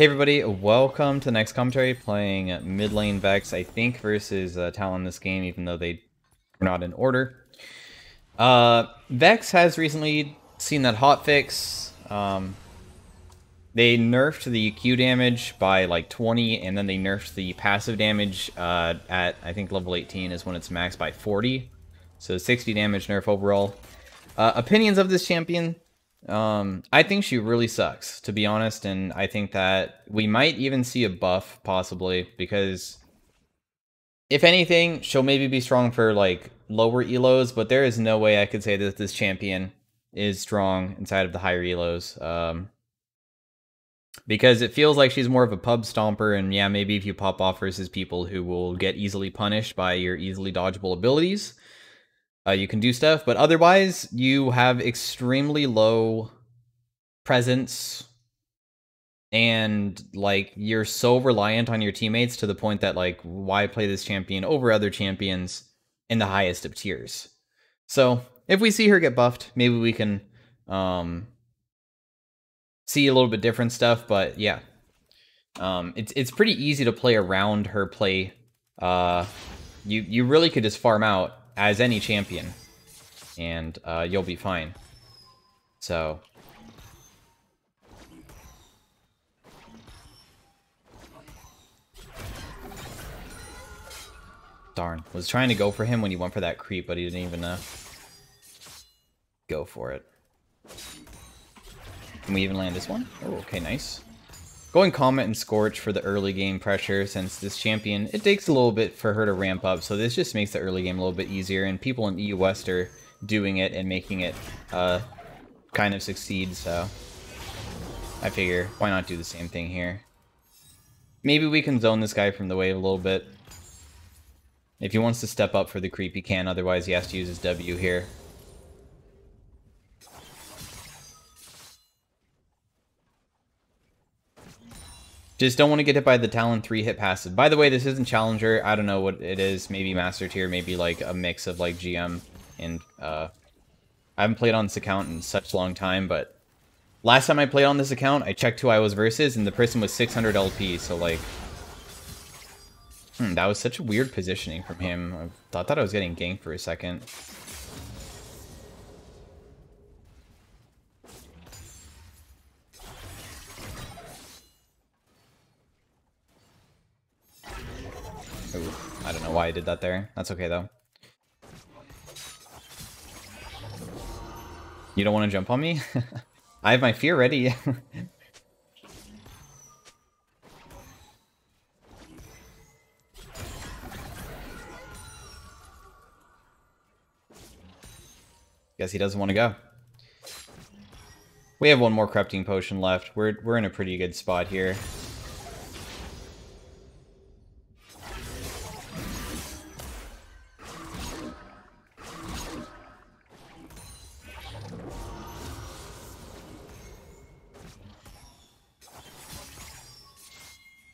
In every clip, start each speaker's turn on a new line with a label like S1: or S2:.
S1: Hey everybody, welcome to the next commentary, playing mid lane Vex, I think, versus uh, Talon this game, even though they were not in order. Uh, Vex has recently seen that hotfix. Um, they nerfed the Q damage by like 20, and then they nerfed the passive damage uh, at, I think, level 18 is when it's maxed by 40. So 60 damage nerf overall. Uh, opinions of this champion, um, I think she really sucks, to be honest, and I think that we might even see a buff, possibly, because if anything, she'll maybe be strong for, like, lower elos, but there is no way I could say that this champion is strong inside of the higher elos. Um, because it feels like she's more of a pub stomper, and yeah, maybe if you pop off versus people who will get easily punished by your easily dodgeable abilities, uh, you can do stuff, but otherwise, you have extremely low presence, and like you're so reliant on your teammates to the point that like, why play this champion over other champions in the highest of tiers? So if we see her get buffed, maybe we can um, see a little bit different stuff. But yeah, um, it's it's pretty easy to play around her play. Uh, you you really could just farm out as any champion, and uh, you'll be fine. So. Darn. Was trying to go for him when he went for that creep, but he didn't even uh, go for it. Can we even land this one? Oh, okay, nice. Going Comet and Scorch for the early game pressure, since this champion, it takes a little bit for her to ramp up, so this just makes the early game a little bit easier, and people in EU West are doing it and making it uh, kind of succeed, so I figure, why not do the same thing here? Maybe we can zone this guy from the wave a little bit. If he wants to step up for the creep, he can, otherwise he has to use his W here. Just don't want to get hit by the Talon 3 hit passive. By the way, this isn't Challenger. I don't know what it is. Maybe Master Tier, maybe like a mix of like GM and... Uh, I haven't played on this account in such a long time, but... Last time I played on this account, I checked who I was versus, and the person was 600 LP, so like... Hmm, that was such a weird positioning from him. I thought that I was getting ganked for a second. Know why I did that there. That's okay, though. You don't want to jump on me? I have my fear ready. Guess he doesn't want to go. We have one more corrupting potion left. We're we're in a pretty good spot here.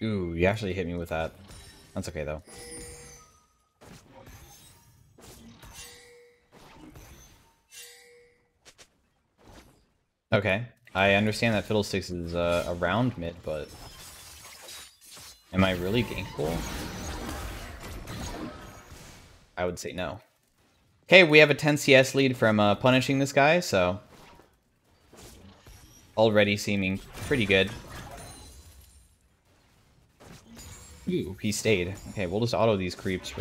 S1: Ooh, you actually hit me with that. That's okay, though. Okay. I understand that Fiddlesticks is uh, around mid, but... Am I really gankable? I would say no. Okay, we have a 10 CS lead from uh, punishing this guy, so... Already seeming pretty good. Ooh, he stayed. Okay, we'll just auto these creeps.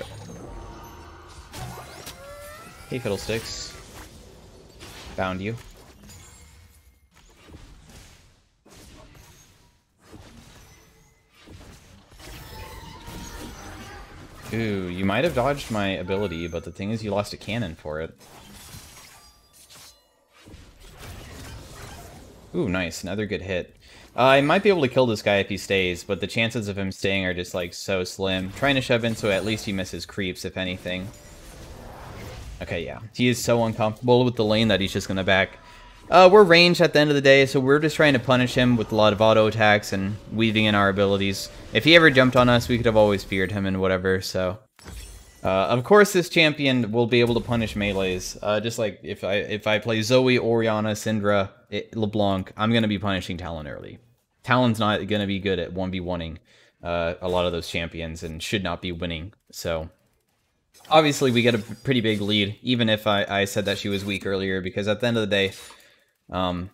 S1: Hey, Fiddlesticks. Found you. Ooh, you might have dodged my ability, but the thing is you lost a cannon for it. Ooh, nice. Another good hit. Uh, I might be able to kill this guy if he stays, but the chances of him staying are just, like, so slim. Trying to shove in so at least he misses creeps, if anything. Okay, yeah. He is so uncomfortable with the lane that he's just gonna back. Uh, we're ranged at the end of the day, so we're just trying to punish him with a lot of auto attacks and weaving in our abilities. If he ever jumped on us, we could have always feared him and whatever, so... Uh, of course, this champion will be able to punish melees. Uh, just like if I if I play Zoe, Orianna, Syndra, it, LeBlanc, I'm going to be punishing Talon early. Talon's not going to be good at 1v1ing uh, a lot of those champions and should not be winning. So obviously we get a pretty big lead, even if I, I said that she was weak earlier, because at the end of the day, um,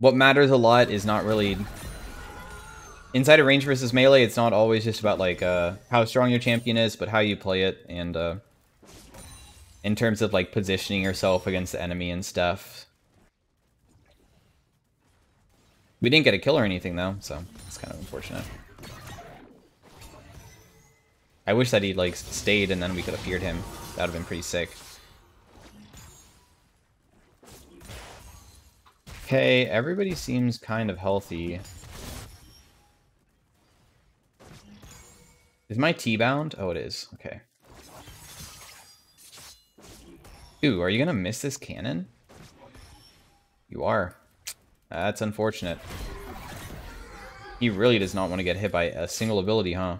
S1: what matters a lot is not really inside of range versus melee. It's not always just about like uh, how strong your champion is, but how you play it, and uh, in terms of like positioning yourself against the enemy and stuff. We didn't get a kill or anything though, so it's kind of unfortunate. I wish that he'd like stayed and then we could have feared him. That would have been pretty sick. Okay, everybody seems kind of healthy. Is my T bound? Oh, it is. Okay. Ooh, are you gonna miss this cannon? You are. That's unfortunate. He really does not want to get hit by a single ability, huh?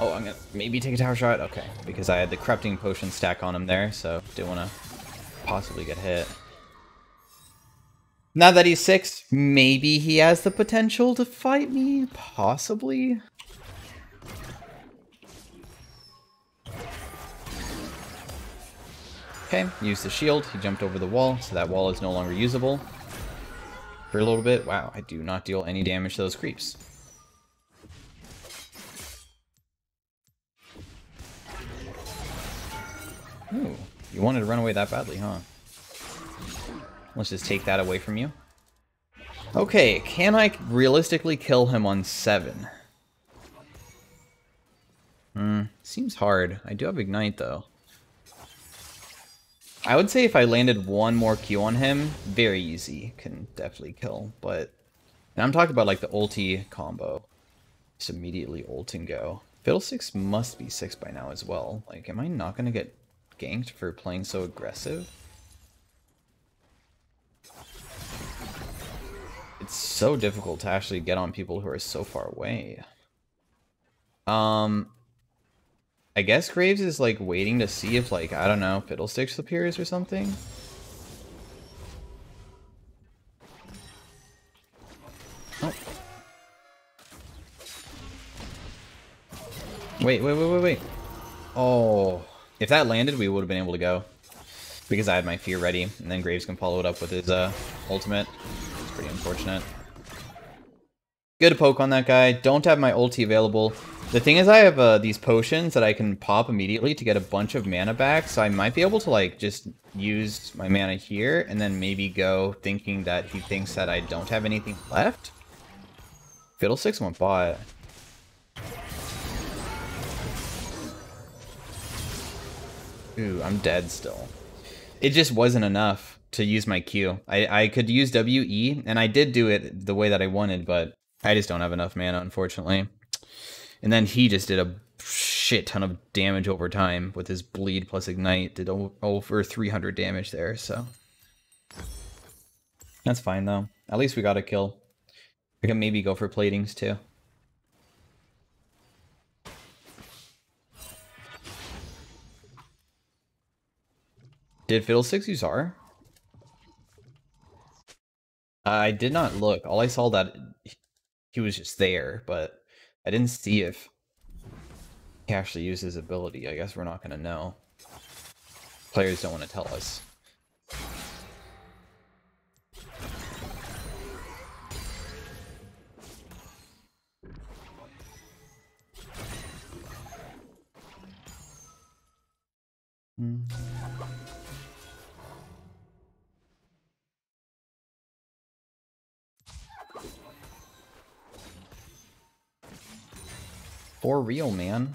S1: Oh, I'm gonna maybe take a tower shot? Okay, because I had the corrupting potion stack on him there, so didn't want to possibly get hit. Now that he's six, maybe he has the potential to fight me? Possibly? Okay, use the shield. He jumped over the wall, so that wall is no longer usable. For a little bit. Wow, I do not deal any damage to those creeps. Ooh, you wanted to run away that badly, huh? Let's just take that away from you. Okay, can I realistically kill him on 7? Hmm, seems hard. I do have Ignite, though. I would say if I landed one more Q on him, very easy. Can definitely kill, but... And I'm talking about, like, the ulti combo. Just immediately ult and go. Fiddlesticks must be 6 by now as well. Like, am I not to get ganked for playing so aggressive. It's so difficult to actually get on people who are so far away. Um, I guess Graves is like waiting to see if like, I don't know, Fiddlesticks appears or something. Oh. Wait, wait, wait, wait, wait. Oh. If that landed, we would have been able to go. Because I had my fear ready, and then Graves can follow it up with his uh, ultimate. It's pretty unfortunate. Good poke on that guy. Don't have my ulti available. The thing is I have uh, these potions that I can pop immediately to get a bunch of mana back, so I might be able to like just use my mana here and then maybe go thinking that he thinks that I don't have anything left. Fiddlesticks went bot. Ooh, I'm dead still. It just wasn't enough to use my Q. I, I could use WE, and I did do it the way that I wanted, but I just don't have enough mana, unfortunately. And then he just did a shit ton of damage over time with his bleed plus ignite. Did over 300 damage there, so. That's fine, though. At least we got a kill. We can maybe go for platings, too. Did Fiddlesticks use R? I did not look. All I saw that he was just there, but I didn't see if he actually used his ability. I guess we're not going to know. Players don't want to tell us. For real, man.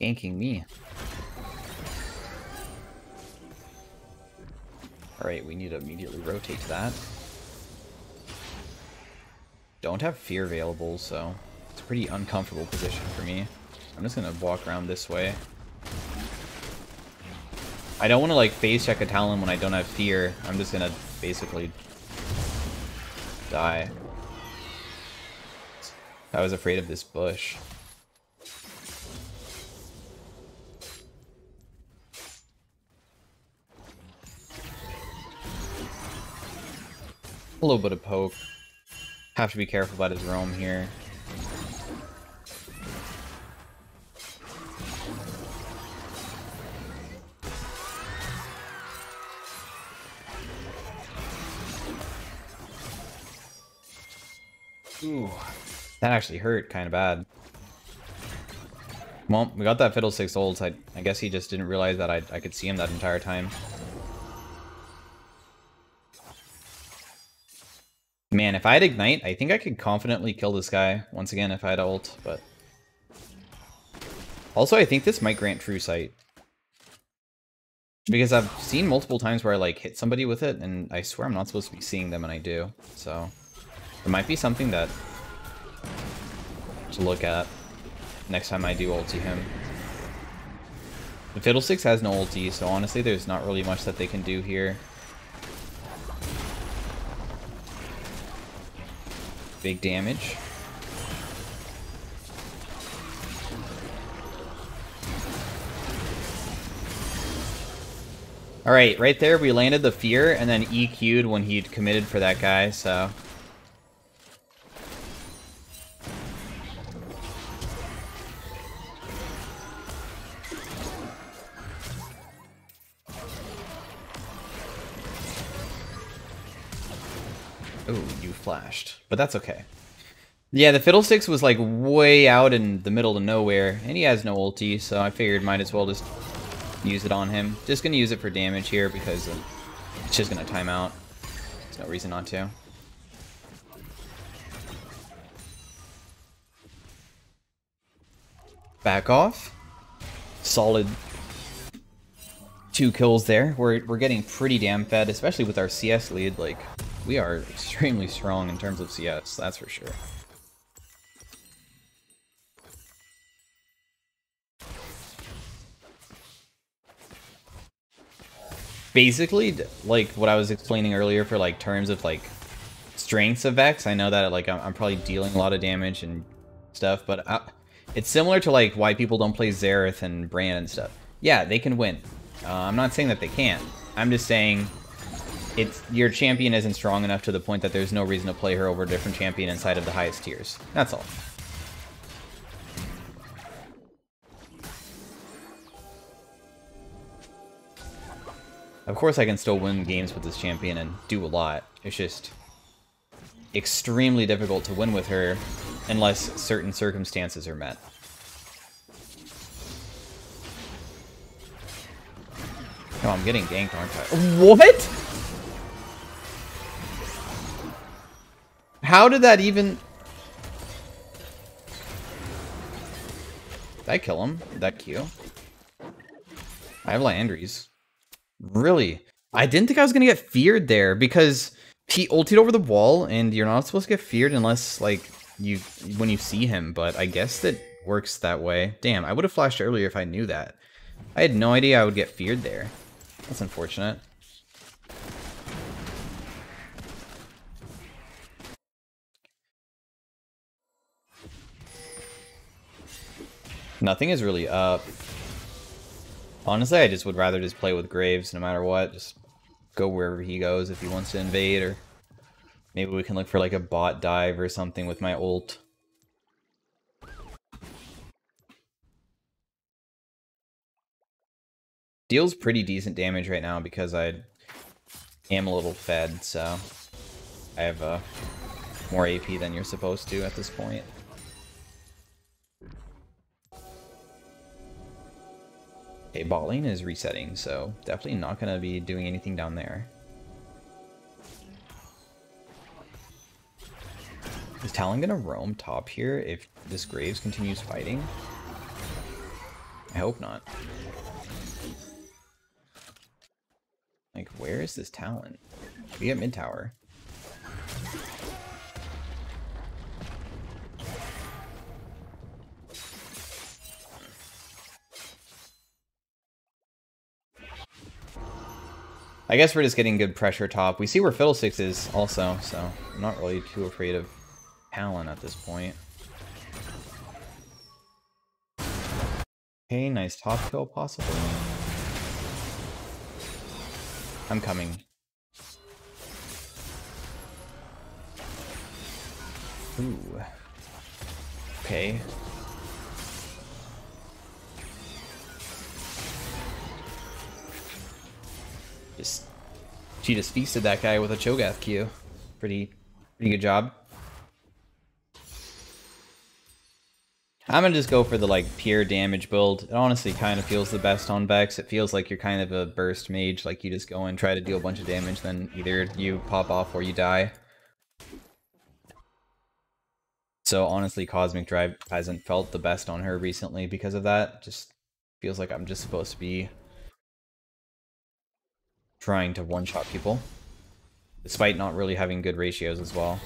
S1: Ganking me. Alright, we need to immediately rotate to that. Don't have fear available, so it's a pretty uncomfortable position for me. I'm just gonna walk around this way. I don't want to like face check a Talon when I don't have fear. I'm just gonna basically die. I was afraid of this bush. A little bit of poke. Have to be careful about his roam here. Ooh that actually hurt kind of bad. Well, we got that Fiddlesticks ult. I, I guess he just didn't realize that I, I could see him that entire time. Man, if I had Ignite, I think I could confidently kill this guy once again if I had ult, but... Also, I think this might grant True Sight. Because I've seen multiple times where I, like, hit somebody with it, and I swear I'm not supposed to be seeing them, and I do. So, it might be something that... to look at next time I do ulti him. The Fiddlesticks has no ulti, so honestly there's not really much that they can do here. Big damage. Alright, right there we landed the fear and then EQ'd when he'd committed for that guy, so... Ooh, you flashed. But that's okay. Yeah, the Fiddlesticks was like way out in the middle of nowhere, and he has no ulti, so I figured might as well just use it on him. Just gonna use it for damage here because uh, it's just gonna time out. There's no reason not to. Back off. Solid two kills there. We're, we're getting pretty damn fed, especially with our CS lead. Like, we are extremely strong in terms of CS, that's for sure. Basically, like what I was explaining earlier for like terms of like strengths of Vex, I know that like I'm, I'm probably dealing a lot of damage and stuff, but I, uh, it's similar to like why people don't play Xerath and Brand and stuff. Yeah, they can win. Uh, I'm not saying that they can't. I'm just saying it's your champion isn't strong enough to the point that there's no reason to play her over a different champion inside of the highest tiers. That's all. Of course I can still win games with this champion and do a lot. It's just extremely difficult to win with her unless certain circumstances are met. Oh, I'm getting ganked, aren't I? What? How did that even... Did I kill him? Did that Q? I have Liandry's. Really? I didn't think I was going to get feared there because he ulted over the wall and you're not supposed to get feared unless like you when you see him, but I guess that works that way. Damn, I would have flashed earlier if I knew that. I had no idea I would get feared there. That's unfortunate. Nothing is really up. Honestly, I just would rather just play with Graves no matter what. Just go wherever he goes if he wants to invade, or maybe we can look for like a bot dive or something with my ult. Deals pretty decent damage right now because I am a little fed, so I have uh, more AP than you're supposed to at this point. Okay, bot lane is resetting, so definitely not going to be doing anything down there. Is Talon going to roam top here if this Graves continues fighting? I hope not. Like, where is this Talon? We get mid tower. I guess we're just getting good pressure top. We see where Fiddlesticks is also, so I'm not really too afraid of Talon at this point. Okay, nice top kill possibly. I'm coming. Ooh. Okay. She just feasted that guy with a Cho'Gath Q. Pretty pretty good job. I'm gonna just go for the like pure damage build. It honestly kind of feels the best on Vex. It feels like you're kind of a burst mage, like you just go and try to deal a bunch of damage, then either you pop off or you die. So honestly, Cosmic Drive hasn't felt the best on her recently because of that. Just feels like I'm just supposed to be trying to one-shot people, despite not really having good ratios as well.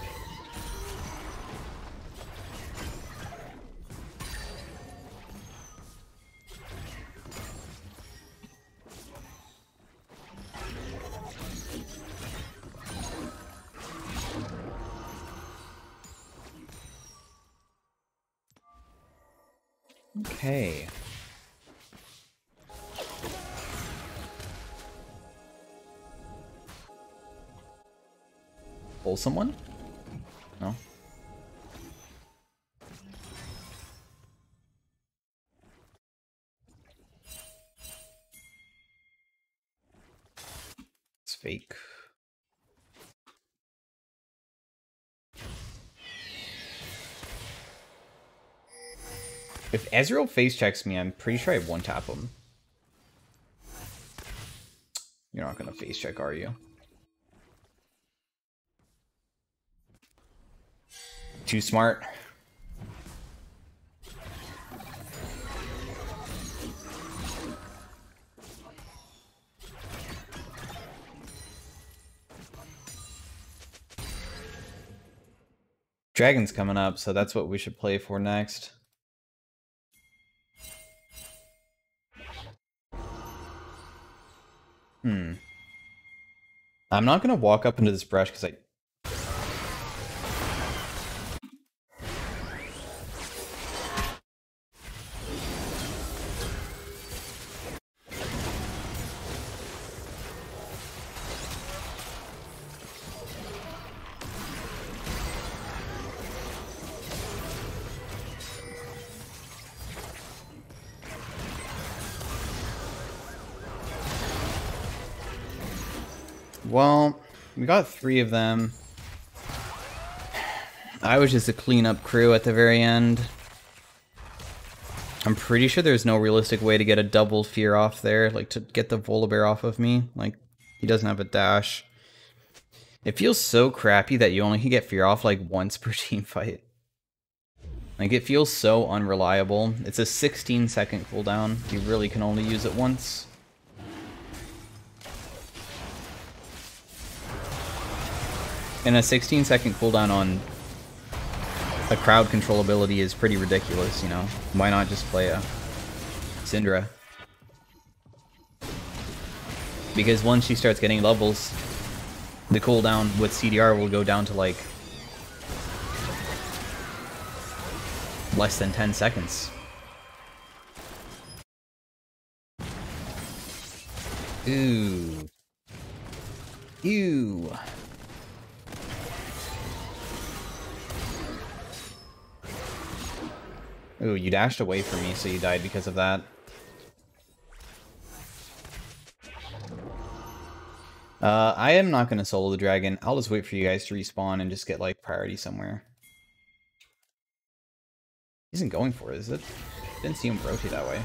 S1: Okay. Pull someone? No. It's fake. If Ezreal face checks me, I'm pretty sure I one tap him. You're not gonna face check, are you? Too smart. Dragon's coming up, so that's what we should play for next. Hmm. I'm not going to walk up into this brush because I got three of them. I was just a cleanup crew at the very end. I'm pretty sure there's no realistic way to get a double fear off there, like to get the Volibear off of me. Like, he doesn't have a dash. It feels so crappy that you only can get fear off like once per team fight. Like, it feels so unreliable. It's a 16 second cooldown. You really can only use it once. And a 16 second cooldown on a crowd control ability is pretty ridiculous, you know? Why not just play a Syndra? Because once she starts getting levels, the cooldown with CDR will go down to like less than 10 seconds. Ooh. Ew. Ooh, you dashed away from me, so you died because of that. Uh, I am not going to solo the dragon. I'll just wait for you guys to respawn and just get, like, priority somewhere. He isn't going for it, is it? Didn't see him rotate that way.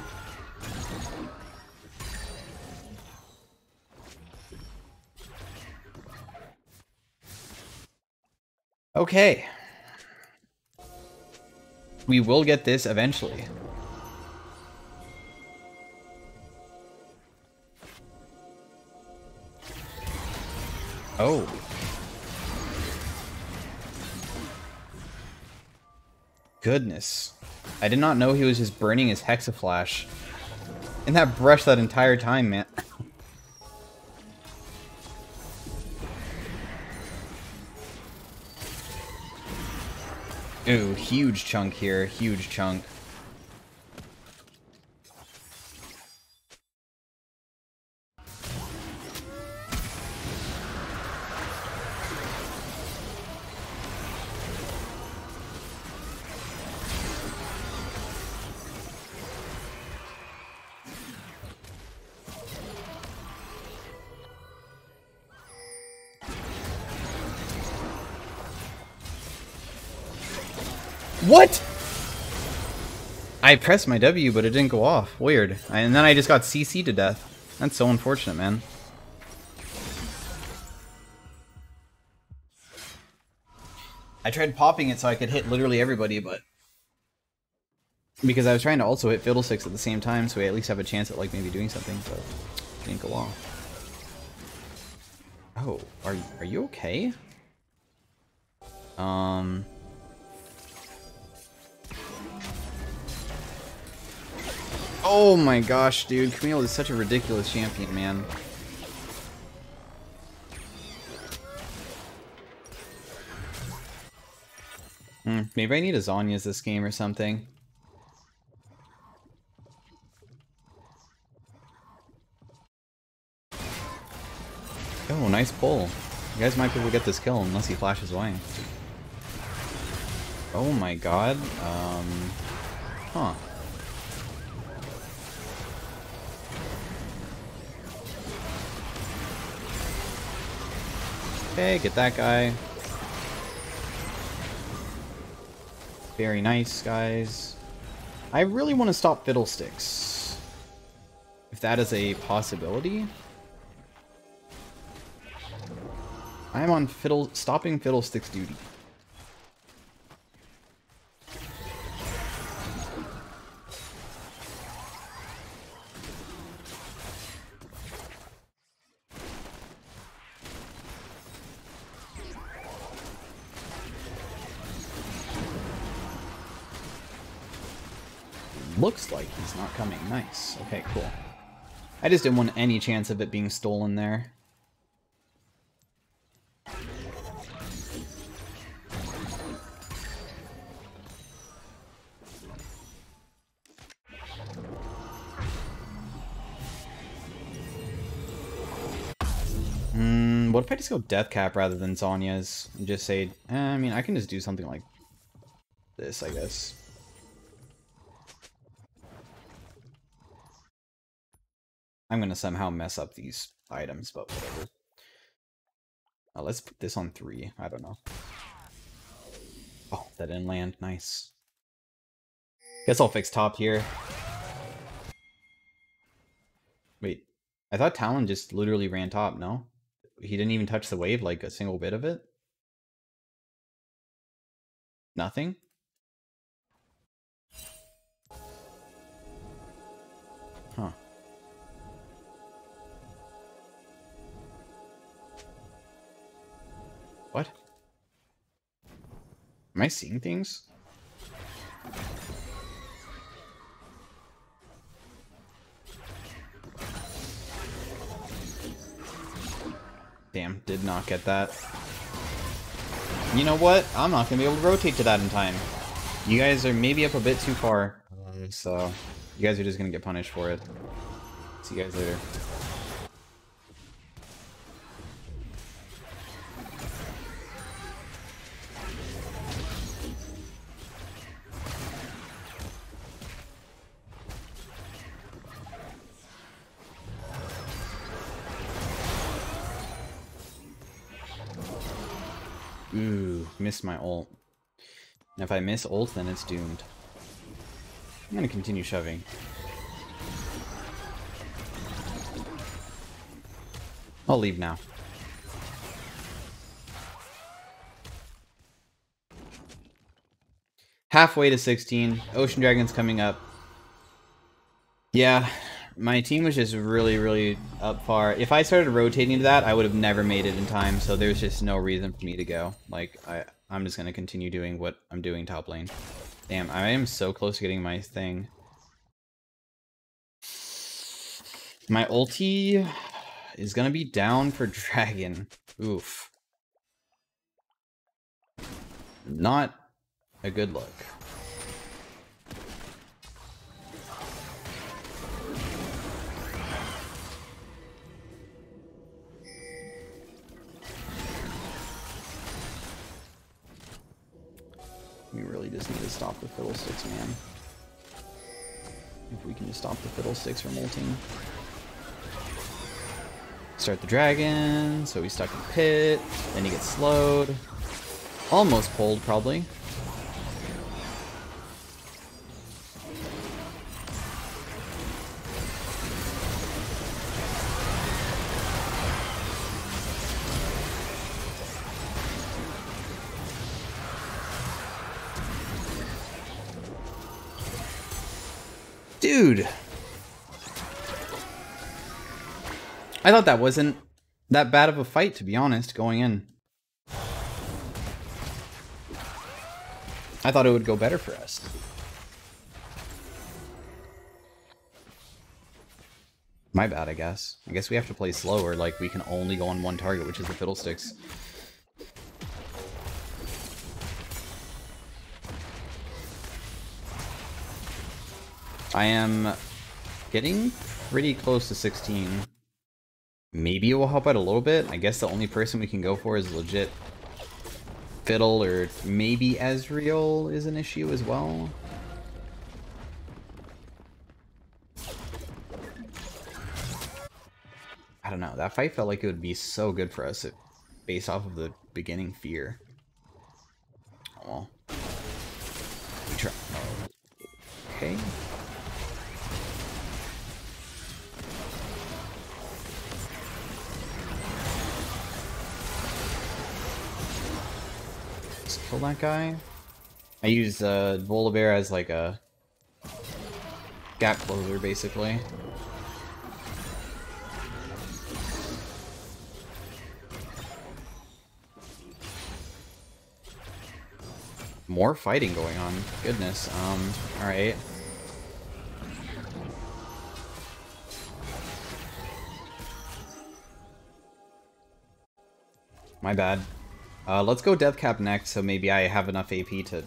S1: Okay. We will get this eventually. Oh. Goodness. I did not know he was just burning his Hexflash. In that brush that entire time, man. Ooh, huge chunk here, huge chunk. What? I pressed my W, but it didn't go off. Weird. And then I just got CC to death. That's so unfortunate, man. I tried popping it so I could hit literally everybody, but... Because I was trying to also hit Fiddlesticks at the same time, so we at least have a chance at, like, maybe doing something, but... Didn't go off. Oh, are, are you okay? Um... Oh my gosh, dude. Camille is such a ridiculous champion, man. Hmm, maybe I need a Zhonya's this game or something. Oh, nice pull. You guys might be able to get this kill unless he flashes away. Oh my god. Um, huh. Okay, get that guy. Very nice, guys. I really want to stop Fiddlesticks. If that is a possibility. I am on fiddle stopping Fiddlesticks duty. looks like he's not coming. Nice. Okay, cool. I just didn't want any chance of it being stolen there. Hmm, what if I just go Death Cap rather than Zhonya's and just say, eh, I mean, I can just do something like this, I guess. I'm going to somehow mess up these items, but whatever. Uh, let's put this on three. I don't know. Oh, that didn't land. Nice. Guess I'll fix top here. Wait, I thought Talon just literally ran top, no? He didn't even touch the wave, like a single bit of it? Nothing? Am I seeing things? Damn, did not get that. You know what? I'm not gonna be able to rotate to that in time. You guys are maybe up a bit too far. Um, so, you guys are just gonna get punished for it. See you guys later. Ooh, missed my ult. And if I miss ult, then it's doomed. I'm gonna continue shoving. I'll leave now. Halfway to 16. Ocean Dragon's coming up. Yeah, my team was just really, really up far. If I started rotating to that, I would have never made it in time, so there's just no reason for me to go. Like, I, I'm just going to continue doing what I'm doing top lane. Damn, I am so close to getting my thing. My ulti is going to be down for Dragon. Oof. Not a good look. We really just need to stop the Fiddlesticks, man. If we can just stop the Fiddlesticks from molting. Start the dragon, so he's stuck in pit, then he gets slowed. Almost pulled, probably.
S2: I thought that wasn't that bad of a fight, to be honest, going in. I thought it would go better for us. My bad, I guess. I guess we have to play slower, like we can only go on one target, which is the Fiddlesticks. I am getting pretty close to 16. Maybe it will help out a little bit. I guess the only person we can go for is legit Fiddle or maybe Ezreal is an issue as well. I don't know. That fight felt like it would be so good for us based off of the beginning fear. Oh. We try. Okay. Kill that guy. I use uh, Volibear as like a gap closer, basically. More fighting going on. Goodness. Um, alright. My bad. Uh, let's go Deathcap next, so maybe I have enough AP to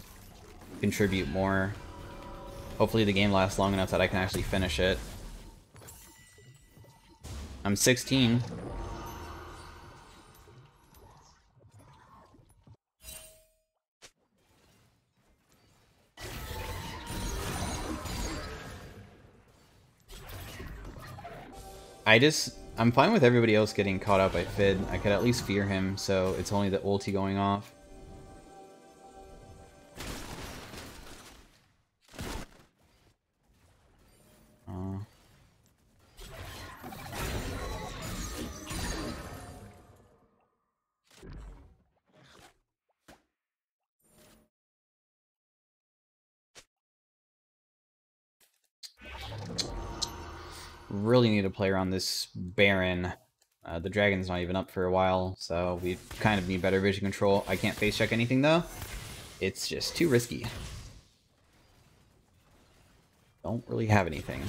S2: contribute more. Hopefully the game lasts long enough that I can actually finish it. I'm 16. I just I'm fine with everybody else getting caught out by Fid. I could at least fear him, so it's only the ulti going off. Really need to play around this Baron. Uh, the Dragon's not even up for a while, so we kind of need better vision control. I can't face check anything though. It's just too risky. Don't really have anything.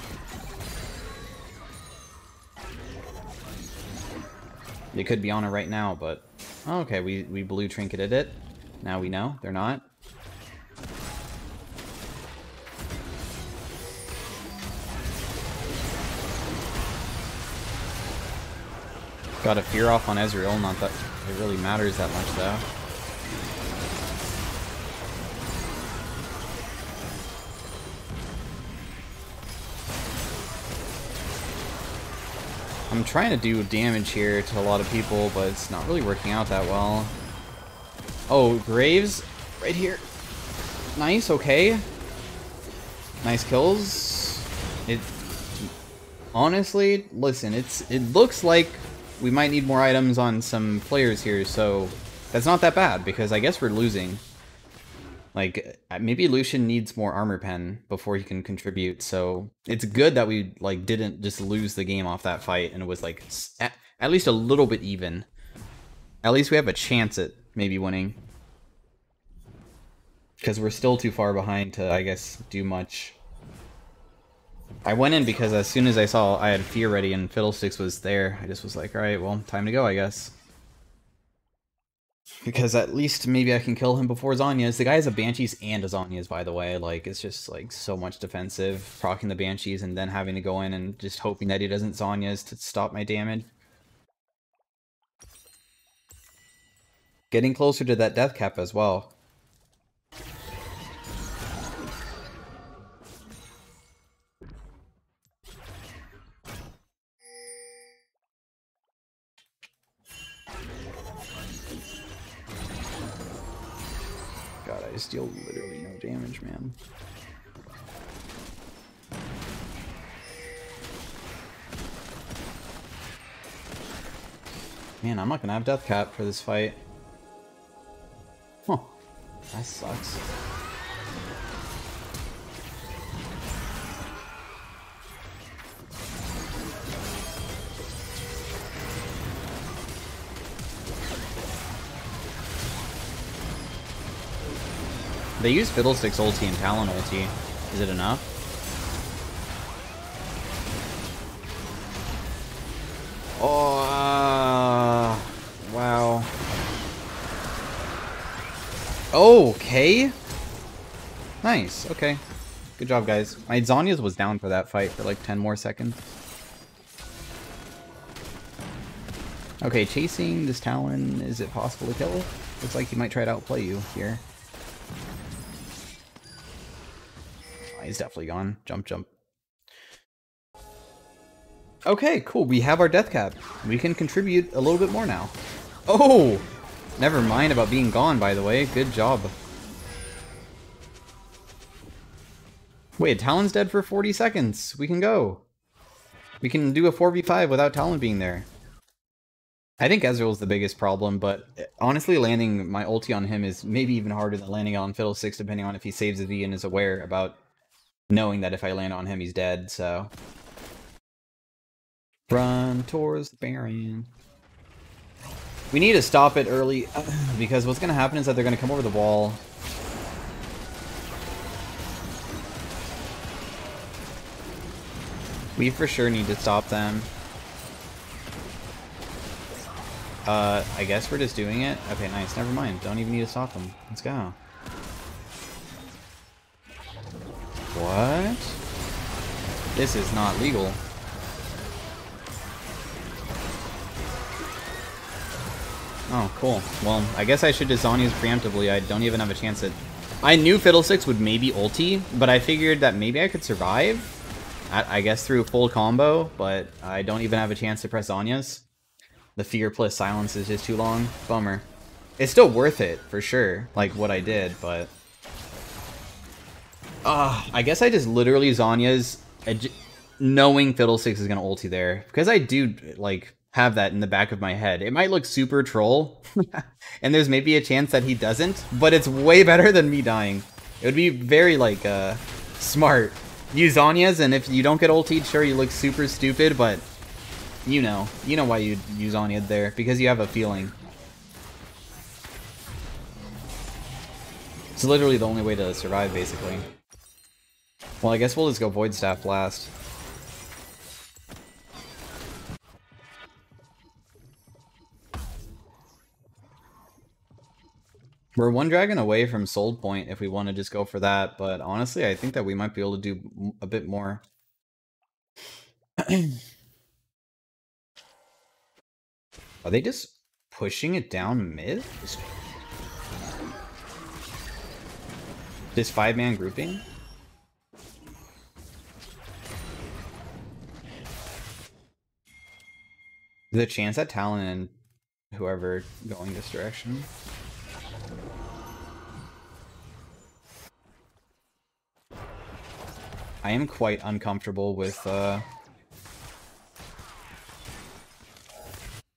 S2: They could be on it right now, but... Okay, we, we blue trinketed it. Now we know. They're not. Got a fear off on Ezreal, not that it really matters that much though. I'm trying to do damage here to a lot of people, but it's not really working out that well. Oh, Graves, right here. Nice, okay. Nice kills. It honestly, listen, it's it looks like we might need more items on some players here, so that's not that bad, because I guess we're losing. Like, uh, maybe Lucian needs more armor pen before he can contribute, so it's good that we, like, didn't just lose the game off that fight, and it was, like, at, at least a little bit even. At least we have a chance at maybe winning. Because we're still too far behind to, I guess, do much. I went in because as soon as I saw I had Fear ready and Fiddlesticks was there, I just was like, alright, well, time to go, I guess. Because at least maybe I can kill him before Zhonya's. The guy has a Banshees and a Zhonya's, by the way. Like, it's just, like, so much defensive. Procking the Banshees and then having to go in and just hoping that he doesn't Zhonya's to stop my damage. Getting closer to that death cap as well. Deal literally no damage, man. Man, I'm not gonna have death cap for this fight. Huh. That sucks. They use Fiddlesticks ulti and Talon ulti. Is it enough? Oh, uh, wow. Okay. Nice, okay. Good job, guys. My Zhonya's was down for that fight for like 10 more seconds. Okay, chasing this Talon, is it possible to kill? Looks like he might try to outplay you here. He's definitely gone. Jump, jump. Okay, cool. We have our death cap. We can contribute a little bit more now. Oh! Never mind about being gone, by the way. Good job. Wait, Talon's dead for 40 seconds. We can go. We can do a 4v5 without Talon being there. I think Ezreal's the biggest problem, but eh, honestly landing my ulti on him is maybe even harder than landing on Fiddlesticks, depending on if he saves the V and is aware about knowing that if I land on him, he's dead, so... Run towards the Baron. We need to stop it early, because what's going to happen is that they're going to come over the wall. We for sure need to stop them. Uh, I guess we're just doing it. Okay, nice. Never mind. Don't even need to stop them. Let's go. What? This is not legal. Oh, cool. Well, I guess I should just Zhonya's preemptively. I don't even have a chance at... I knew Fiddlesticks would maybe ulti, but I figured that maybe I could survive. I, I guess through full combo, but I don't even have a chance to press Zhonya's. The fear plus silence is just too long. Bummer. It's still worth it, for sure, like what I did, but... Uh, I guess I just literally Zhonya's knowing Fiddlesticks is going to ulti there. Because I do, like, have that in the back of my head. It might look super troll, and there's maybe a chance that he doesn't, but it's way better than me dying. It would be very, like, uh, smart. Use Zhonya's, and if you don't get ultied, sure, you look super stupid, but you know. You know why you use Zhonya there. Because you have a feeling. It's literally the only way to survive, basically. Well, I guess we'll just go Void Staff last. We're one dragon away from Soul Point if we want to just go for that, but honestly, I think that we might be able to do a bit more. Are they just pushing it down mid? This five-man grouping? The chance that Talon and whoever going this direction. I am quite uncomfortable with uh,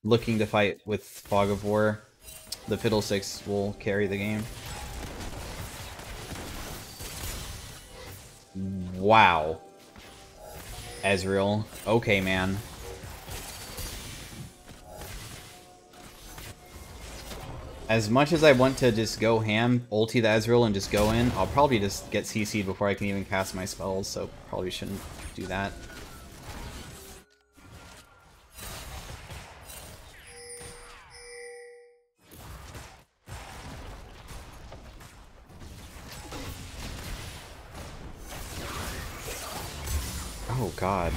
S2: looking to fight with Fog of War, the Fiddlesticks will carry the game. Wow. Ezreal. Okay, man. As much as I want to just go ham, ulti the Ezreal and just go in, I'll probably just get CC'd before I can even cast my spells, so probably shouldn't do that. Oh god.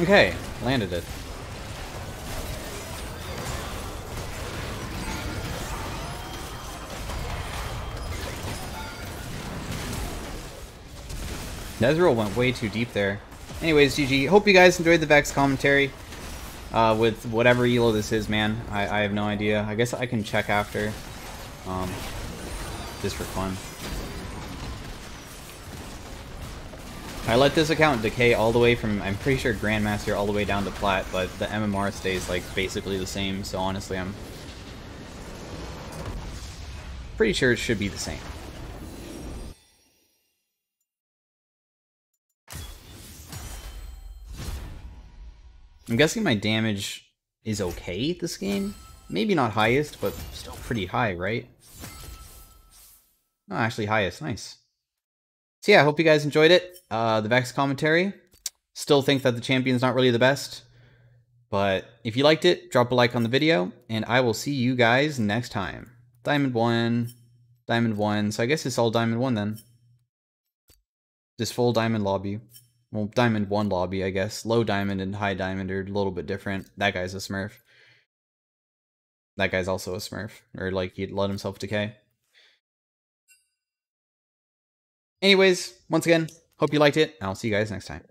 S2: Okay, landed it. Nezreal went way too deep there. Anyways, GG. Hope you guys enjoyed the Vex commentary uh, with whatever elo this is, man. I, I have no idea. I guess I can check after, um, just for fun. I let this account decay all the way from, I'm pretty sure Grandmaster all the way down to Plat, but the MMR stays like basically the same, so honestly I'm pretty sure it should be the same. I'm guessing my damage is okay this game. Maybe not highest, but still pretty high, right? No, actually highest, nice. So yeah, I hope you guys enjoyed it. Uh, the Vex commentary. Still think that the champion's not really the best. But if you liked it, drop a like on the video, and I will see you guys next time. Diamond 1, Diamond 1, so I guess it's all Diamond 1 then. This full Diamond lobby. Well, Diamond 1 lobby, I guess. Low Diamond and High Diamond are a little bit different. That guy's a Smurf. That guy's also a Smurf. Or, like, he'd let himself decay. Anyways, once again, hope you liked it, and I'll see you guys next time.